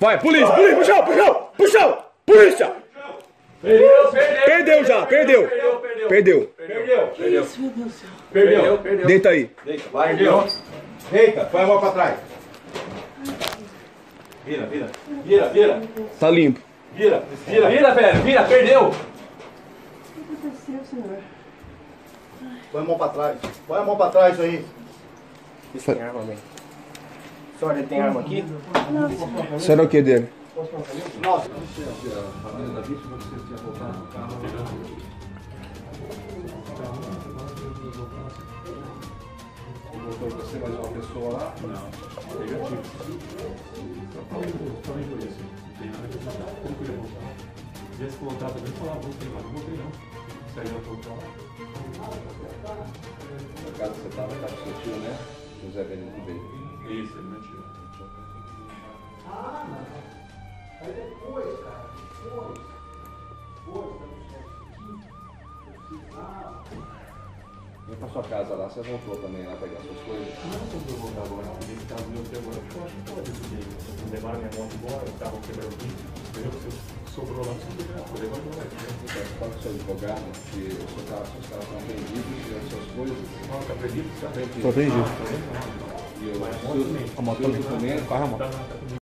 Vai, polícia, polícia, puxão, puxão, puxão, polícia! Perdeu, perdeu. Perdeu já, perdeu. Perdeu, perdeu. Perdeu. Perdeu, perdeu. Isso, meu Deus do céu. Perdeu, perdeu. Deita aí. Deita, vai, perdeu. Deita, põe a mão pra trás. Vira, vira. Vira, vira. Tá limpo. Vira, vira. Vira, velho, vira, perdeu. O que aconteceu, senhor? Põe a mão pra trás. Põe a mão pra trás aí. Isso arma, bem. Senhora, tem arma aqui? Isso era o que dele? Nossa. Voltou você mais uma pessoa lá? Não, negativo. Falei por isso. Não tem nada que eu falar. Tranquilo, vou falar. Se tivesse voltado também, falar, voltei lá. Não voltei não. Saiu da voltar lá. Casa que você estava, com seu tio, né? José Benito veio. Isso, ele mentiu. Vem pra sua casa lá, você voltou também lá pegar suas coisas. Não eu voltar agora, porque esse caso meu até agora, eu acho que pode. Não levaram minha moto embora, o carro quebrou aqui. Entendeu? Sobrou lá, você pegar, vou levar embora. Então, fala com o seu advogado que os caras estão vendidos, tiram suas coisas. Não, tá perdido? Tá Só tem jeito. E os Mas, seus, também. Tá, tá, tá,